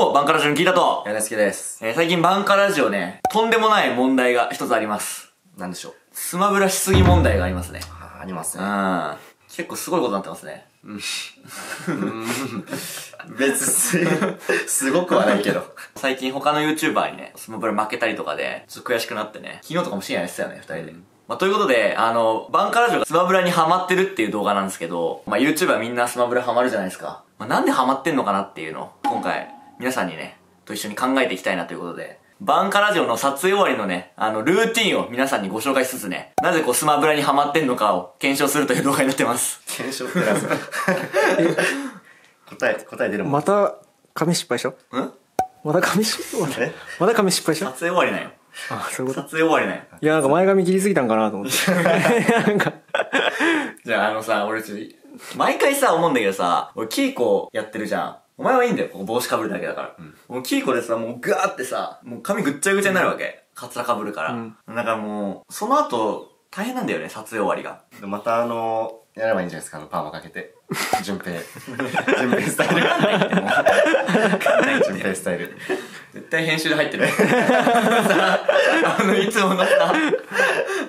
も、バンカラジオの聞いたと、やねすけです。えー最近バンカラジオね、とんでもない問題が一つあります。なんでしょう。スマブラしすぎ問題がありますね。あありますね。うん。結構すごいことになってますね。別に、すごくはないけど。最近他の YouTuber にね、スマブラ負けたりとかで、ちょっと悔しくなってね、昨日とかも深夜やってたよね、二人で。まあ、ということで、あの、バンカラジオがスマブラにハマってるっていう動画なんですけど、まあ、YouTuber みんなスマブラハマるじゃないですか。まあ、なんでハマってんのかなっていうのを、今回、皆さんにね、と一緒に考えていきたいなということで、バンカラジオの撮影終わりのね、あの、ルーティンを皆さんにご紹介しつつね、なぜこうスマブラにハマってんのかを検証するという動画になってます。検証ってなんすか？答え、答え出るもん。また紙失敗したん？また紙失敗え？また紙失敗し撮た影終わりなんよ。あそういう撮こと？影終わりなんよ。いやなんか前髪切りすぎたんかなと思ってなんかじゃあ、あのさ、俺ちょっと、毎回さ、思うんだけどさ、俺、キーコやってるじゃん。お前はいいんだよ、ここ帽子かぶるだけだから。もうキーコでさ、もうガーってさ、もう髪ぐっちゃぐちゃになるわけ。カツラかぶるから。うんだからもう、その後、大変なんだよね、撮影終わりが。でまたあの、やればいいんじゃないですか、あの、パーマかけて。順平。順平スタイル。順平スタイル。絶対編集で入ってる。さあの、いつものさ、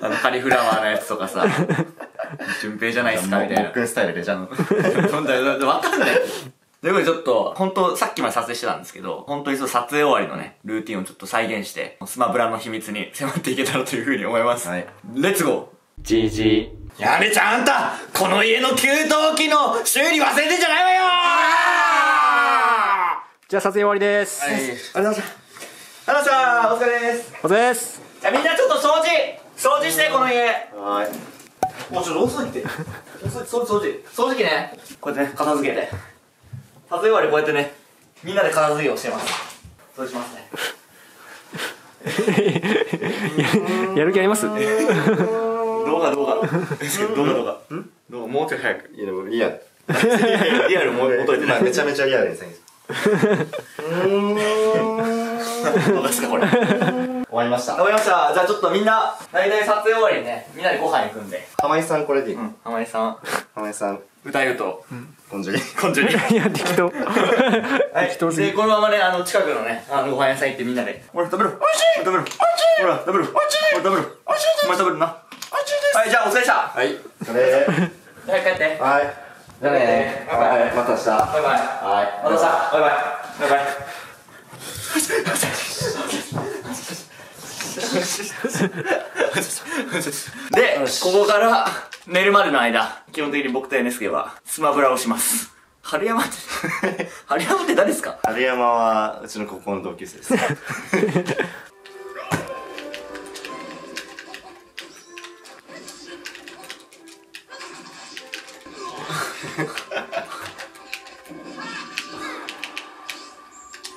あの、カリフラワーのやつとかさ、順平じゃないっすか、みたいなもっ。くんスタイルで、じゃん。そんな、わかんない。ということでちょっと、本当さっきまで撮影してたんですけど、本当にそう撮影終わりのね、ルーティンをちょっと再現して、スマブラの秘密に 迫っていけたらというふうに思います。はい。レッツゴー !GG。やめちゃんあんたこの家の給湯器の修理忘れてんじゃないわよじゃあ撮影終わりです、はい。ありがとうございました。ありがとうございました。お疲れです。お疲れですじゃあみんなちょっと掃除掃除して、この家はもうちょっと遅いって。遅い、掃除、掃除。掃除機ね。こうやってね、片付けて。撮影終わりこうやってね、みんなで片付けをしてます。そうしますね。やる気あります？動画、動画。動画、動画。動画、もうちょい早く。い。いや、でも、いいや。リアルも求めてない。まあめちゃめちゃリアルにせん。どうですか、これ。終終わりました。わりました。じゃあちょっとみんな、大体撮影終わりにね、みんなでご飯行くんで。浜井さんこれでいい？うん。浜井さん、浜井さん、歌えると、根性に。根性に。いや適当 はい。適当すぎで、このままね、あの、近くのね、あの、ご飯屋さん行ってみんなで。ほら、食べる。おいしい食べる。おいしいほら、食べる。おいしいほら、食べる。おいしいお前食べるな。おいしいです。はい、じゃあお疲れでした。ははい。それ。い、帰って。はい。じゃあね。バイバイはい。また明日。バイバイ。はい。またさ、バイバイ。バイバイ。で、ここから寝るまでの間、基本的に僕と NSK はスマブラをします。春山って、春山って誰ですか？春山は、うちの高校の同級生です。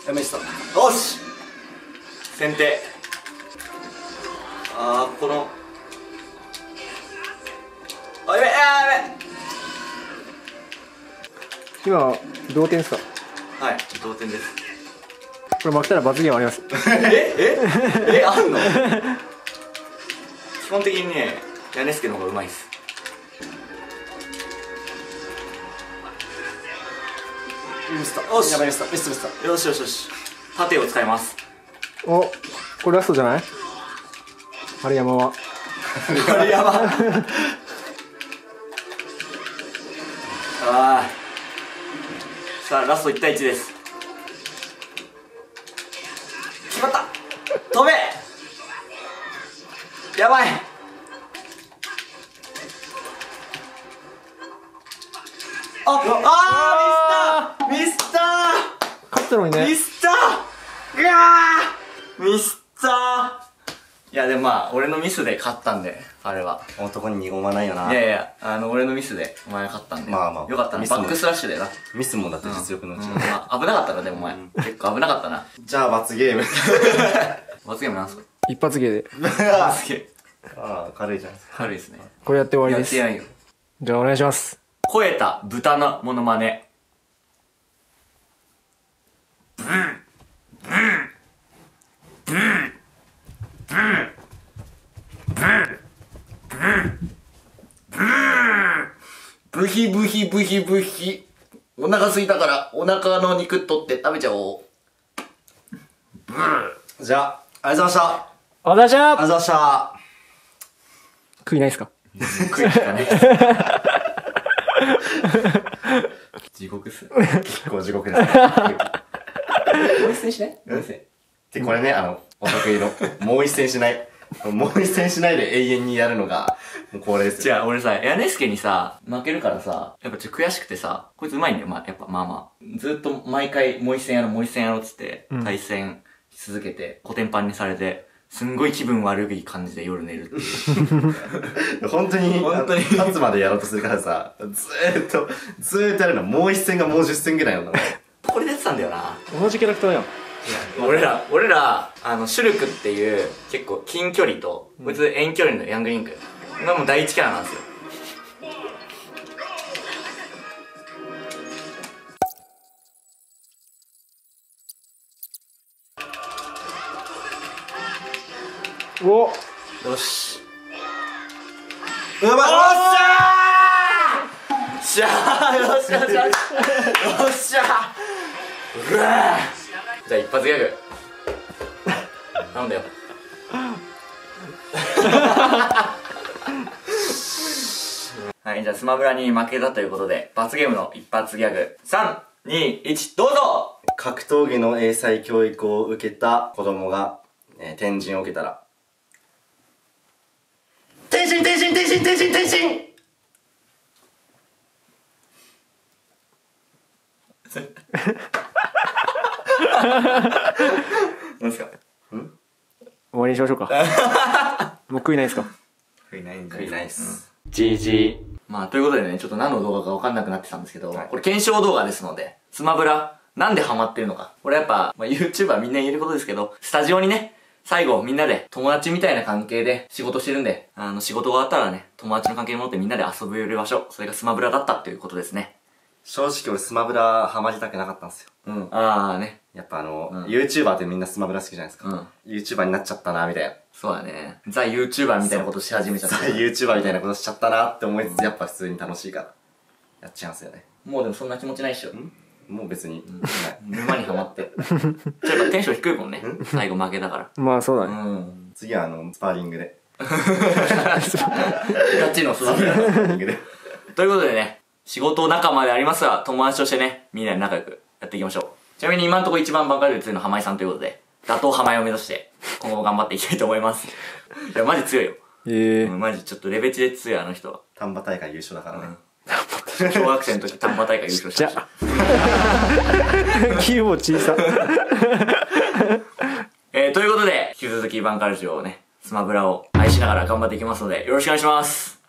やめした。よし先手。この、あ、やべ、や今同点ですか？べ。はい、同点です。これ負けたら罰ゲームありますえ え？えあんの？基本的にね屋根助の方がうまいっす。よし。やばいミスター。ミスターミスター。よしよしよし盾を使いますおこれラストじゃない？春山は。春山。ああ。さあラスト1対1です。決まった。飛べ。やばい。ああーミスったミスった勝ったのにね。ミスったうわー。ミスったいやでもまあ俺のミスで勝ったんであれは。男に濁まないよな。いやいやあの俺のミスでお前が勝ったんで。まあまあよかったな。ミスもバックスラッシュでな。ミスもだって実力のうち。うん。まあ危なかったなでもお前。結構危なかったな。じゃあ罰ゲーム。罰ゲームなんすか？一発芸で。すげえああ、軽いじゃん。軽いですね。これやって終わりです。やってやんよ。じゃあお願いします。肥えた豚のモノマネブヒブヒブヒブヒ。お腹すいたからお腹の肉取って食べちゃおう。じゃあ、ありがとうございました。あだじゃありがとうございました。悔いないっすか？悔いない 地獄っす結構地獄です しないで、これね、あの、お得意の、もう一戦しない。もう一戦しないで永遠にやるのが、もうこれですよ。じゃあ俺さ、エアネスケにさ、負けるからさ、やっぱちょっと悔しくてさ、こいつ上手いんだよ、まあ、やっぱまあまあ。ずっと毎回もう一戦やろう、もう一戦やろうっつって、対戦し続けて、コテンパンにされて、すんごい気分悪い感じで夜寝るっていう。本当に、本当に勝つまでやろうとするからさ、ずーっと、ずーっとやるの。もう一戦がもう十戦ぐらいなの。これでやってたんだよな。同じキャラクターやん 俺ら、俺ら、あの、シュルクっていう、結構近距離と、こいつ遠距離のヤングリンク。がもう第一キャラなんですよ。お。よし。うまい。しゃー!よっしゃよっしゃよっしゃうわーじゃあ一発ギャグ。頼んだよ。はいじゃあスマブラに負けたということで罰ゲームの一発ギャグ。321どうぞ格闘技の英才教育を受けた子供が、えー、天神を受けたら、天神天神天神天神天神 何ですか？終わりにしましょうか もう悔いないっすか？悔いないんいないっす。GG。まあ、ということでね、ちょっと何の動画かわかんなくなってたんですけど、はいこれ検証動画ですので、スマブラ、なんでハマってるのか。これやっぱ、まあ、YouTuber みんな言えることですけど、スタジオにね、最後みんなで友達みたいな関係で仕事してるんで、あの仕事が終わったらね、友達の関係に戻ってみんなで遊べる場所、それがスマブラだったっていうことですね。正直俺スマブラハマりたくなかったんですよ。うん。あーね。やっぱあの、うん YouTuber ってみんなスマブラ好きじゃないですか。うん。YouTuber になっちゃったな、みたいな。そうだね。ザ・ YouTuber みたいなことし始めちゃった。さ YouTuber みたいなことしちゃったなって思いつつ、やっぱ普通に楽しいから、やっちゃいますよね。もうでもそんな気持ちないっしょ。もう別に、沼にハマって。ちょっとテンション低いもんね。最後負けたから。まあそうだね、うん。次はあの、スパーリングで。ガチのスマブラ。スパーリングで。ということでね、仕事仲間でありますが、友達としてね、みんなで仲良くやっていきましょう。ちなみに今のところ一番バカで強いのは浜井さんということで、打倒浜井を目指して、今後も頑張っていきたいと思います。いや、マジ強いよ。ええうんマジちょっとレベチで強い、あの人は。丹波大会優勝だからね。小学生の時丹波大会優勝した。あ規模小さ えー、ということで、引き続きバンカルジオをね、スマブラを愛しながら頑張っていきますので、よろしくお願いします。